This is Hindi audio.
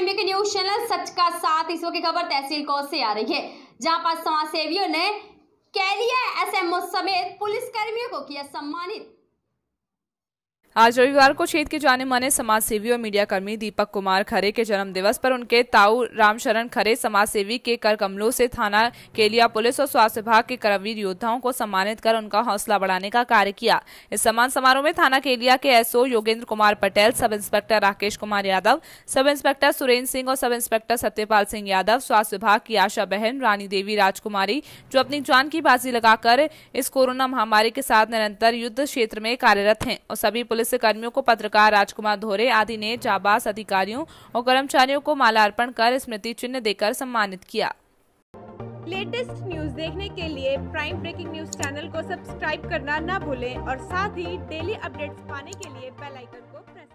प्राइम के न्यूज़ चैनल सच का साथ इस वक्त की खबर तहसील कौर से आ रही है, जहाँ पर समाज सेवियों ने कैलिया एसएमओ समेत पुलिसकर्मियों को किया सम्मानित। आज रविवार को क्षेत्र के जाने माने समाज सेवी और मीडिया कर्मी दीपक कुमार खरे के जन्म दिवस पर उनके ताऊ रामशरण खरे समाज सेवी के कर कमलों से थाना केलिया पुलिस और स्वास्थ्य विभाग के करवीर योद्धाओं को सम्मानित कर उनका हौसला बढ़ाने का कार्य किया। इस सम्मान समारोह में थाना केलिया के SO Yogendra Kumar Patel, sub inspector Rakesh Kumar Yadav, sub inspector Surendra Singh और सब इंस्पेक्टर सत्यपाल सिंह यादव, स्वास्थ्य विभाग की आशा बहन रानी देवी राजकुमारी, जो अपनी जान की बाजी लगाकर इस कोरोना महामारी के साथ निरंतर युद्ध क्षेत्र में कार्यरत है। और सभी पुलिस कर्मियों को पत्रकार राजकुमार धोरे आदि ने जाबाज अधिकारियों और कर्मचारियों को मालार्पण कर स्मृति चिन्ह देकर सम्मानित किया। लेटेस्ट न्यूज़ देखने के लिए प्राइम ब्रेकिंग न्यूज़ चैनल को सब्सक्राइब करना न भूले और साथ ही डेली अपडेट पाने के लिए बेलाइकन को प्रेस